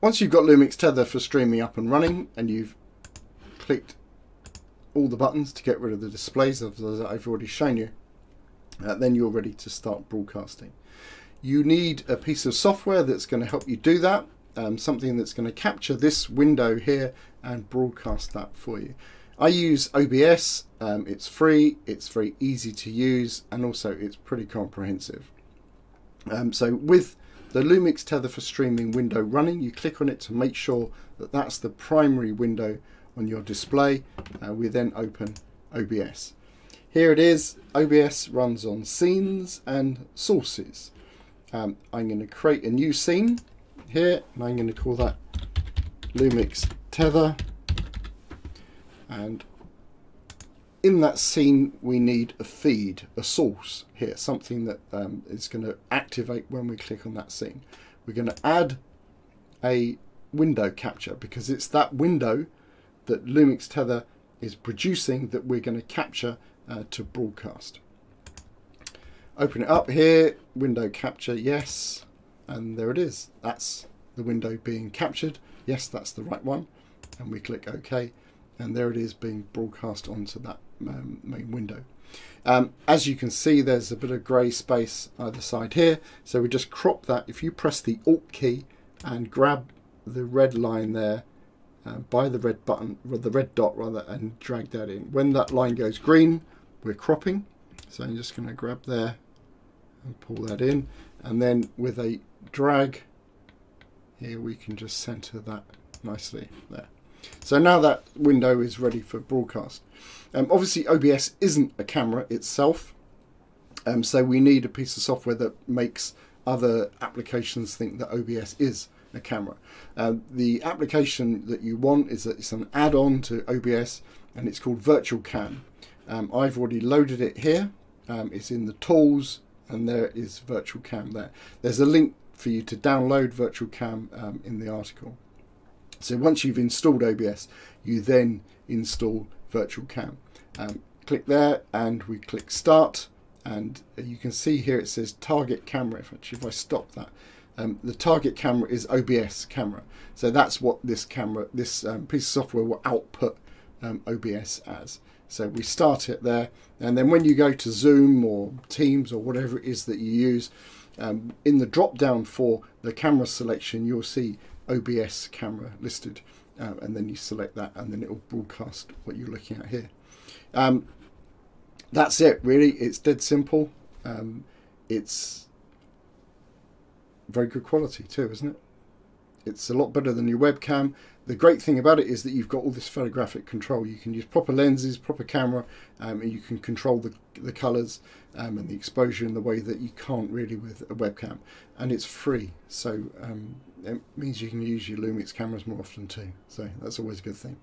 once you've got Lumix Tether for streaming up and running and you've clicked all the buttons to get rid of the displays of that I've already shown you, uh, then you're ready to start broadcasting. You need a piece of software that's going to help you do that, um, something that's going to capture this window here and broadcast that for you. I use OBS, um, it's free, it's very easy to use, and also it's pretty comprehensive. Um, so with the Lumix Tether for Streaming window running, you click on it to make sure that that's the primary window on your display. Uh, we then open OBS. Here it is, OBS runs on scenes and sources. Um, I'm going to create a new scene here, and I'm going to call that Lumix Tether and in that scene we need a feed, a source here, something that um, is going to activate when we click on that scene. We're going to add a window capture because it's that window that Lumix Tether is producing that we're going to capture uh, to broadcast. Open it up here, window capture, yes, and there it is. That's the window being captured. Yes, that's the right one. And we click OK and there it is being broadcast onto that um, main window. Um, as you can see there's a bit of grey space either side here. So we just crop that. If you press the alt key and grab the red line there uh, by the red button the red dot rather and drag that in. When that line goes green we're cropping. So I'm just going to grab there and pull that in. And then with a drag here we can just center that nicely there so now that window is ready for broadcast. Um, obviously OBS isn't a camera itself, um, so we need a piece of software that makes other applications think that OBS is a camera. Um, the application that you want is that it's an add-on to OBS and it's called Virtual Cam. Um, I've already loaded it here. Um, it's in the tools and there is Virtual Cam there. There's a link for you to download Virtual Cam um, in the article. So once you've installed OBS, you then install Virtual Cam. Um, click there and we click Start and you can see here it says target camera. If, actually, if I stop that, um, the target camera is OBS camera. So that's what this camera, this um, piece of software will output um, OBS as. So we start it there, and then when you go to Zoom or Teams or whatever it is that you use, um, in the drop down for the camera selection, you'll see OBS camera listed uh, and then you select that and then it will broadcast what you're looking at here. Um, that's it really, it's dead simple. Um, it's very good quality too, isn't it? It's a lot better than your webcam. The great thing about it is that you've got all this photographic control. You can use proper lenses, proper camera, um, and you can control the, the colours um, and the exposure in the way that you can't really with a webcam. And it's free, so um, it means you can use your Lumix cameras more often too. So that's always a good thing.